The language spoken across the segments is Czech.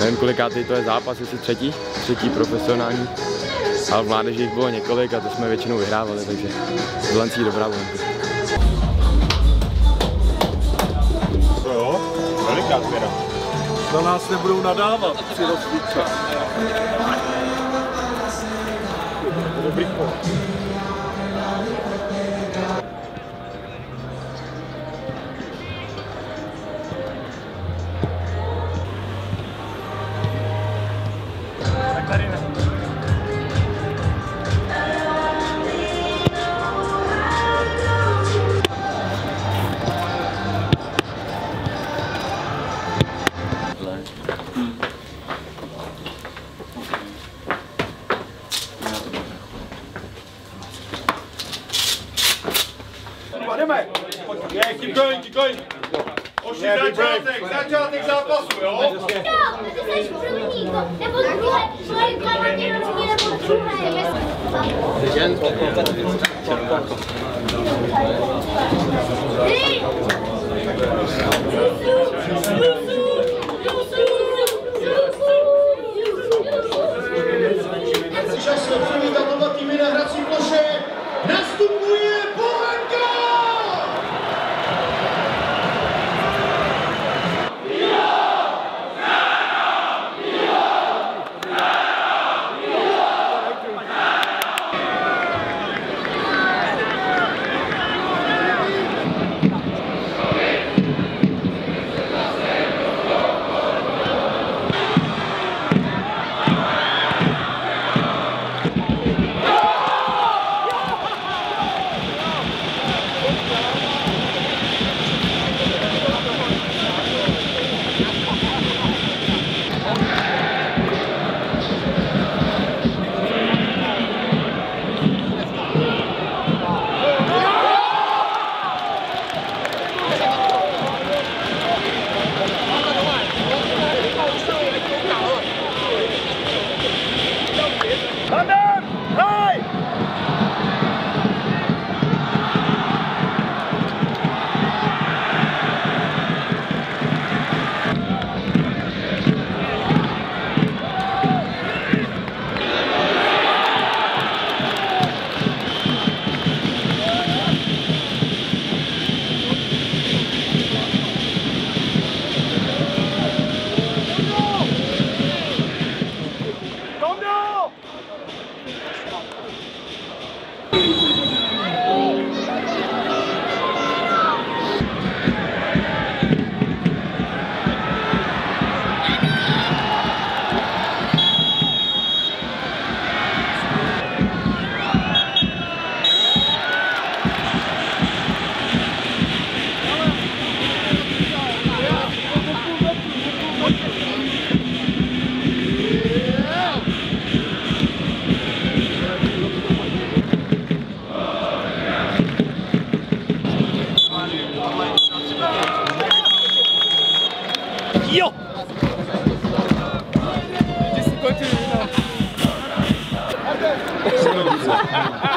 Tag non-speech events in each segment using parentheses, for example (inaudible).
nevím kolikátý to je zápas, jestli třetí, třetí profesionální. Ale v mládeži jich bylo několik a to jsme většinou vyhrávali, takže bilancí dobrá Bohemka. To jo, veliká směra. Na nás nebudou nadávat při rozsvíce. Dobrý kol. Začátek zápasu, jo? Jo, ty jsi první, nebo druhé, svoje kladení ročky, nebo druhé, 이어! (laughs)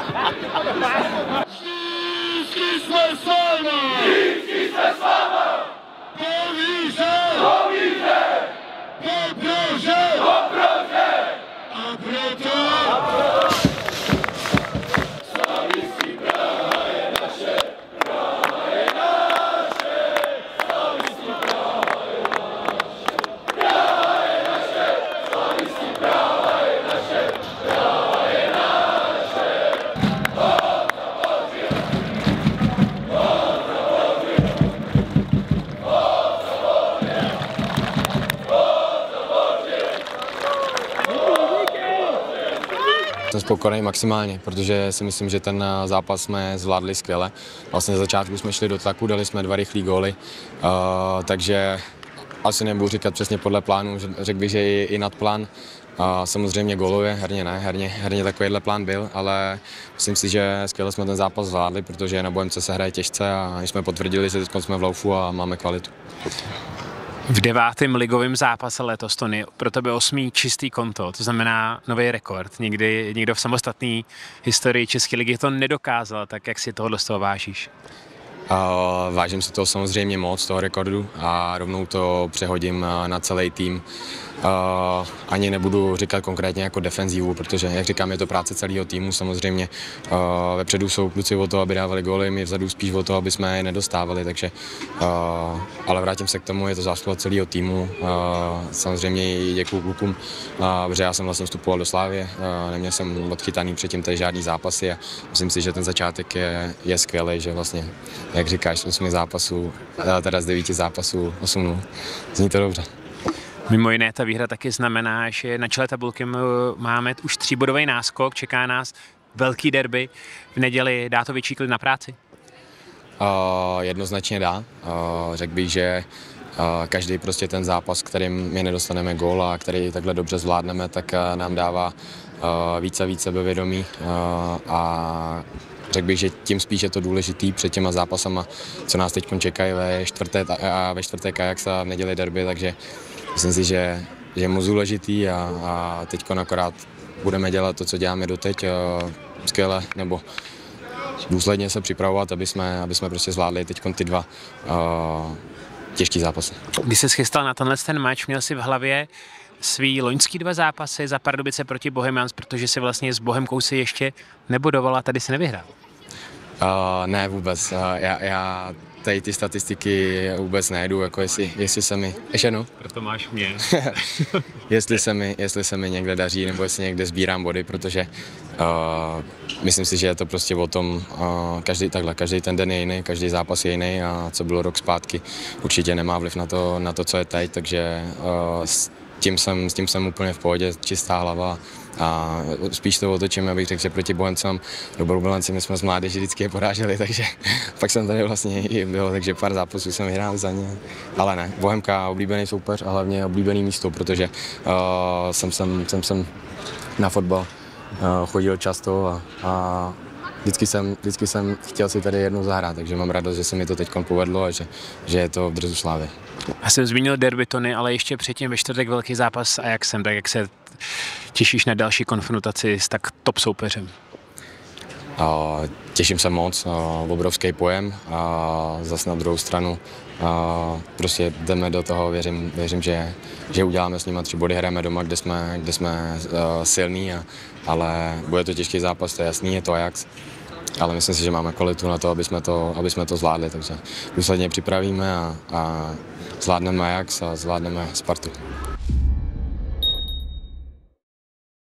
Jsem spokojený maximálně, protože si myslím, že ten eh, zápas jsme zvládli skvěle. Vlastně za začátku jsme šli do tlaku, dali jsme dva rychlé góly, uh, takže asi nebudu říkat přesně podle plánu, řekl bych, že i, i nad plán. A samozřejmě goluje, herně ne, herně, herně takovýhle plán byl, ale myslím si, že skvěle jsme ten zápas zvládli, protože na Bohemce se hraje těžce a jsme potvrdili, že teď jsme v laufu a máme kvalitu. V devátém ligovém zápase letos, Tony, pro tebe osmý čistý konto, to znamená nový rekord. Nikdy nikdo v samostatné historii České ligy to nedokázal, tak jak si tohle z toho vážíš? A vážím si toho samozřejmě moc, toho rekordu a rovnou to přehodím na celý tým. A, ani nebudu říkat konkrétně jako defenzívu, protože, jak říkám, je to práce celého týmu samozřejmě. A, vepředu jsou kluci o to, aby dávali góly, my vzadu spíš o to, aby jsme je nedostávali, takže, a, ale vrátím se k tomu, je to zásluha celého týmu. A, samozřejmě i děkuju klukům, a, protože já jsem vlastně vstupoval do Slávy, neměl jsem odchytaný předtím tady žádný zápasy a myslím si, že ten začátek je, je skvělý, že vlastně jak říkáš, z osmi zápasů, eh, teda z devíti zápasů, 8 Zní to dobře. Mimo jiné, ta výhra taky znamená, že na čele tabulky máme už tříbodový náskok, čeká nás velký derby v neděli. Dá to větší klid na práci? Uh, jednoznačně dá. Uh, řekl bych, že uh, každý prostě ten zápas, kterým my nedostaneme gól a který takhle dobře zvládneme, tak uh, nám dává uh, více a více sebevědomí uh, a řekl bych, že tím spíš je to důležitý před těma zápasama, co nás teď čekají ve čtvrté, a ve čtvrté Ajax a v neděli derby, takže myslím si, že, že je moc důležitý a, a teď akorát budeme dělat to, co děláme doteď, uh, skvěle, nebo důsledně se připravovat, aby jsme, aby jsme prostě zvládli teď ty dva uh, těžký zápasy. Když se chystal na tenhle ten match, měl si v hlavě svý loňský dva zápasy za Pardubice proti Bohemians, protože si vlastně s Bohemkou si ještě nebudoval a tady se nevyhrál. Uh, ne vůbec, uh, já, já tady ty statistiky vůbec nejdu, jako jestli, jestli se mi, ještě no, Proto máš mě. (laughs) jestli se, mi, jestli se mi někde daří, nebo jestli někde sbírám body, protože uh, myslím si, že je to prostě o tom, uh, každý takhle, každý ten den je jiný, každý zápas je jiný a co bylo rok zpátky, určitě nemá vliv na to, na to co je teď, takže uh, tím jsem, s tím jsem úplně v pohodě, čistá hlava a spíš to otočím, abych řekl, že proti Bohemcám dobrou bilanci my jsme z mládeže vždycky je poráželi, (laughs) takže pak jsem tady vlastně i byl, takže pár zápasů jsem vyhrál za ně. Ale ne, Bohemka oblíbený soupeř a hlavně oblíbený místo, protože uh, jsem, jsem, jsem, jsem na fotbal uh, chodil často a, a vždycky jsem, vždycky jsem chtěl si tady jednou zahrát, takže mám radost, že se mi to teď povedlo a že, že je to v drzu slávy. Já jsem zmínil derby Tony, ale ještě předtím ve čtvrtek velký zápas s Ajaxem, tak jak se těšíš na další konfrontaci s tak top soupeřem? A těším se moc, a obrovský pojem a zase na druhou stranu a prostě jdeme do toho, věřím, věřím že, že uděláme s nimi tři body, hrajeme doma, kde jsme, kde jsme uh, silní, a, ale bude to těžký zápas, to je jasný, je to Ajax, ale myslím si, že máme kvalitu na to, aby jsme to, aby jsme to zvládli, takže důsledně připravíme a, a zvládneme Ajax a zvládneme Spartu.